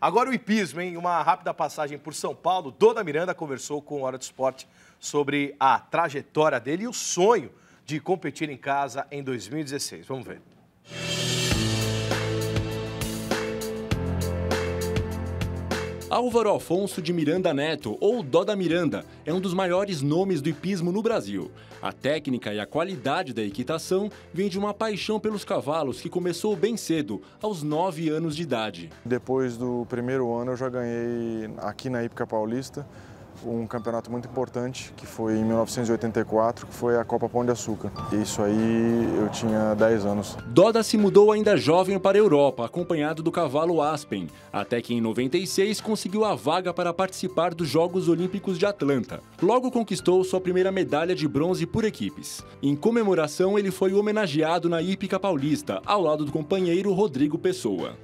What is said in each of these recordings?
Agora o hipismo, em uma rápida passagem por São Paulo, Dona Miranda conversou com Hora do Esporte sobre a trajetória dele e o sonho de competir em casa em 2016. Vamos ver. Álvaro Afonso de Miranda Neto, ou Doda Miranda, é um dos maiores nomes do hipismo no Brasil. A técnica e a qualidade da equitação vem de uma paixão pelos cavalos que começou bem cedo, aos 9 anos de idade. Depois do primeiro ano eu já ganhei aqui na Hípica Paulista um campeonato muito importante, que foi em 1984, que foi a Copa Pão de Açúcar. Isso aí eu tinha 10 anos. Doda se mudou ainda jovem para a Europa, acompanhado do cavalo Aspen, até que em 96 conseguiu a vaga para participar dos Jogos Olímpicos de Atlanta. Logo conquistou sua primeira medalha de bronze por equipes. Em comemoração, ele foi homenageado na Hípica Paulista, ao lado do companheiro Rodrigo Pessoa.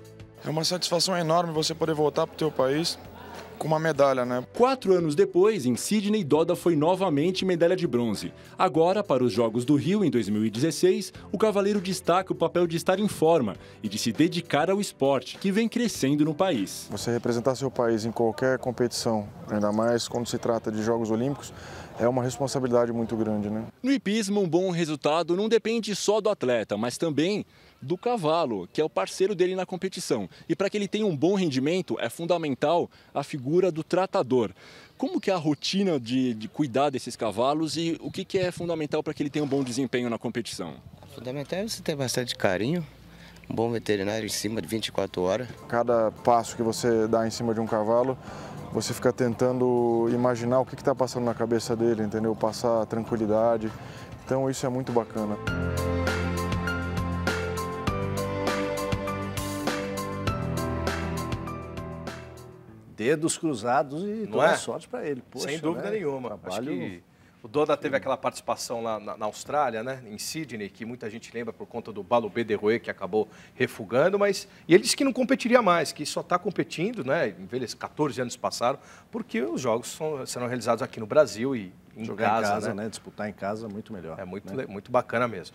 É uma satisfação enorme você poder voltar para o teu país, com uma medalha, né? Quatro anos depois, em Sydney, Doda foi novamente medalha de bronze. Agora, para os Jogos do Rio, em 2016, o cavaleiro destaca o papel de estar em forma e de se dedicar ao esporte, que vem crescendo no país. Você representar seu país em qualquer competição, ainda mais quando se trata de Jogos Olímpicos, é uma responsabilidade muito grande, né? No hipismo, um bom resultado não depende só do atleta, mas também do cavalo, que é o parceiro dele na competição. E para que ele tenha um bom rendimento, é fundamental a figura do tratador. Como que é a rotina de, de cuidar desses cavalos e o que, que é fundamental para que ele tenha um bom desempenho na competição? Fundamental é você ter bastante carinho, um bom veterinário em cima de 24 horas. Cada passo que você dá em cima de um cavalo, você fica tentando imaginar o que está passando na cabeça dele, entendeu? Passar tranquilidade. Então isso é muito bacana. Dedos cruzados e toda é? sorte para ele. Poxa, Sem dúvida né? nenhuma. Trabalho... O Doda teve aquela participação lá na, na, Austrália, né, em Sydney, que muita gente lembra por conta do Balobé de Roe, que acabou refugando, mas e ele disse que não competiria mais, que só está competindo, né, envelhece, 14 anos passaram, porque os jogos são, serão realizados aqui no Brasil e em Jogar casa, em casa né? né? Disputar em casa, muito melhor. É muito, né? muito bacana mesmo.